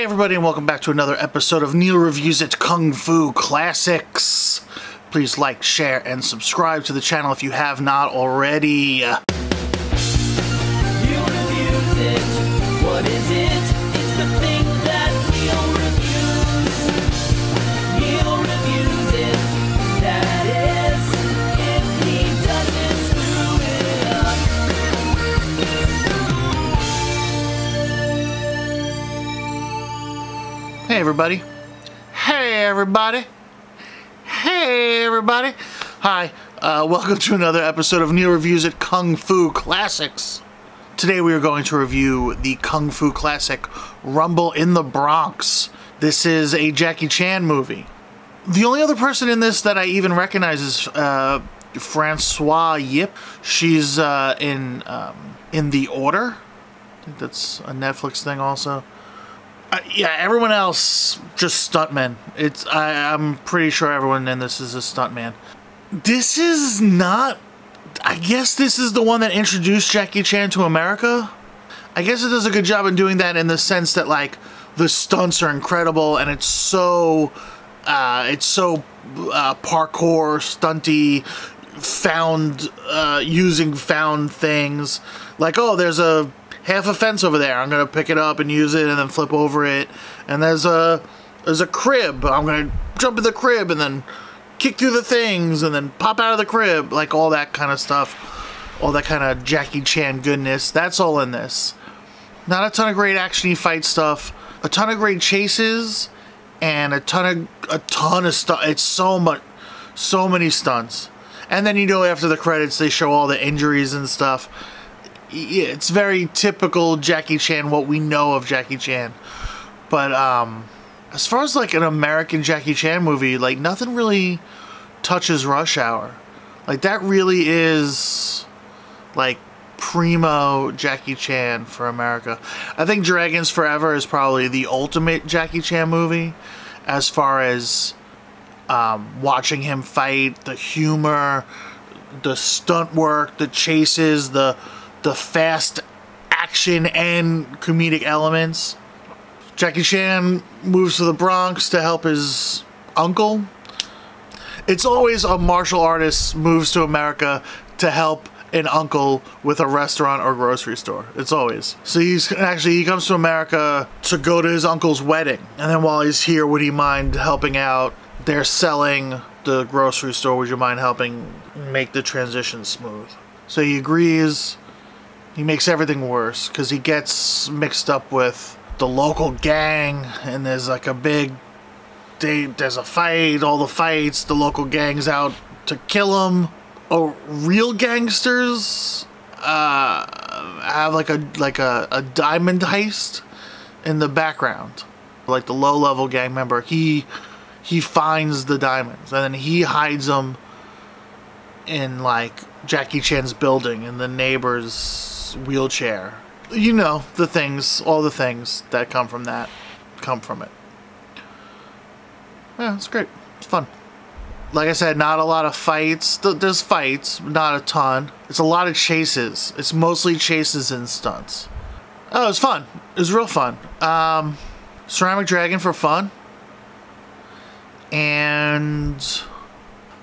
Hey everybody and welcome back to another episode of Neil Reviews It Kung Fu Classics. Please like, share, and subscribe to the channel if you have not already. It. What is it? It's the thing that Hey everybody. Hey everybody. Hey everybody. Hi, uh, welcome to another episode of Neil Reviews It Kung Fu Classics. Today we are going to review the Kung Fu classic Rumble in the Bronx. This is a Jackie Chan movie. The only other person in this that I even recognize is uh, Francoise Yip. She's uh, in um, in The Order. I think that's a Netflix thing also. Uh, yeah, everyone else just stuntmen. It's I, I'm pretty sure everyone in this is a stuntman. This is not. I guess this is the one that introduced Jackie Chan to America. I guess it does a good job in doing that in the sense that like the stunts are incredible and it's so uh, it's so uh, parkour stunty found uh, using found things like oh there's a half a fence over there. I'm gonna pick it up and use it and then flip over it. And there's a there's a crib. I'm gonna jump in the crib and then kick through the things and then pop out of the crib like all that kind of stuff. All that kind of jackie chan goodness. That's all in this. Not a ton of great actiony fight stuff. A ton of great chases and a ton of a ton of stuff it's so much so many stunts. And then you know after the credits they show all the injuries and stuff it's very typical Jackie Chan what we know of Jackie Chan but um as far as like an American Jackie Chan movie like nothing really touches Rush Hour like that really is like primo Jackie Chan for America. I think Dragons Forever is probably the ultimate Jackie Chan movie as far as um, watching him fight, the humor, the stunt work, the chases, the the fast action and comedic elements. Jackie Chan moves to the Bronx to help his uncle. It's always a martial artist moves to America to help an uncle with a restaurant or grocery store. It's always. So he's actually he comes to America to go to his uncle's wedding. And then while he's here, would he mind helping out? They're selling the grocery store. Would you mind helping make the transition smooth? So he agrees. He makes everything worse because he gets mixed up with the local gang and there's like a big they, there's a fight, all the fights, the local gang's out to kill him. Oh, real gangsters uh, have like a like a, a diamond heist in the background. Like the low level gang member, he he finds the diamonds and then he hides them in like Jackie Chan's building in the neighbor's wheelchair. You know, the things, all the things that come from that come from it. Yeah, it's great. It's fun. Like I said, not a lot of fights. There's fights, not a ton. It's a lot of chases. It's mostly chases and stunts. Oh, it's fun. It was real fun. Um, Ceramic Dragon for fun. And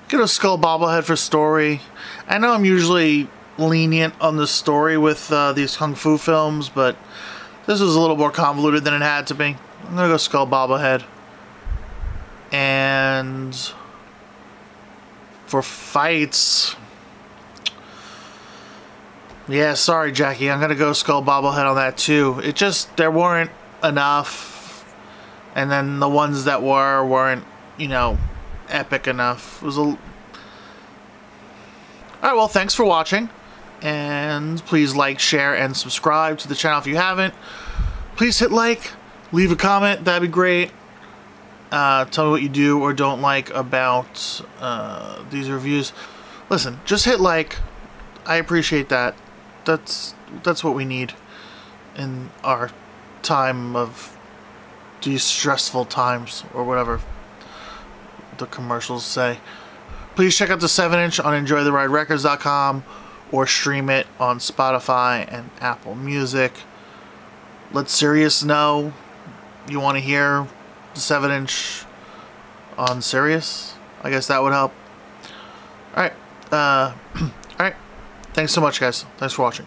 get a Skull Bobblehead for story. I know I'm usually lenient on the story with uh, these Kung Fu films, but this was a little more convoluted than it had to be. I'm gonna go Skull Bobblehead. And for fights, yeah, sorry, Jackie. I'm gonna go Skull Bobblehead on that too. It just there weren't enough, and then the ones that were weren't, you know, epic enough. It was a. All right. Well, thanks for watching, and please like, share, and subscribe to the channel if you haven't. Please hit like, leave a comment. That'd be great. Uh, tell me what you do or don't like about uh, these reviews. Listen, just hit like. I appreciate that. That's that's what we need in our time of these stressful times or whatever the commercials say. Please check out the 7 inch on enjoytheriderecords.com or stream it on Spotify and Apple Music. Let Sirius know you want to hear the 7 inch on Sirius, I guess that would help. Alright. Uh, Alright. Thanks so much, guys. Thanks for watching.